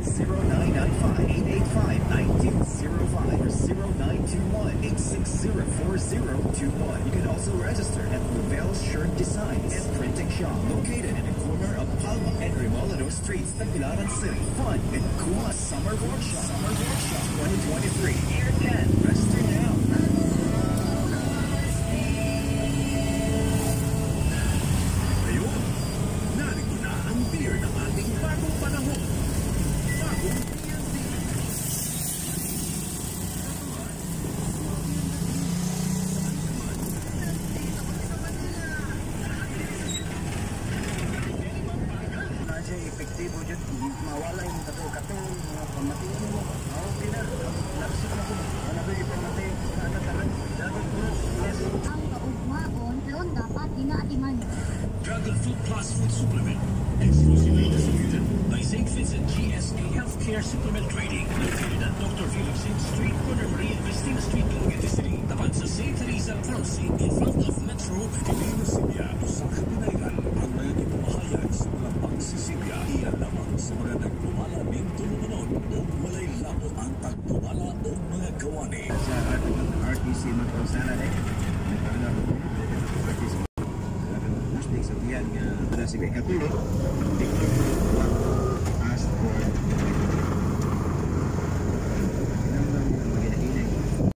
0995-885-9205 or 0921-860-4021. You can also register at Lavelle Shirt Designs and Printing Shop located in the corner of Palma and Remolino Streets, Tagbilaran City. Fun and cool summer workshop. Summer workshop 2023. Kasi epektibo dyan, mawala yung katong-katong, mga pamatingin mo. Okay na, lapsik na ko. Wala ba yung pamatay, kaagad-agad. Dapat ko, yes. Ang kaugmaon, loon dapat inaatiman. Dragon Fruit Plus Food Supplement. Exclusively distributed by St. Vincent GSA Healthcare Supplement Trading. Located at Dr. Philip St. Street, corner Maria Cristina Street, Dumaguete City. Tapat sa St. Teresa Crossing in Tumbuhan dan Kuala Bintun Menon dan mulai lapu antak Kuala dan mengekawani. Saya dengan RTC Metro Sanade dan RTC Metro Sanade dan RTC Metro Sanade dan RTC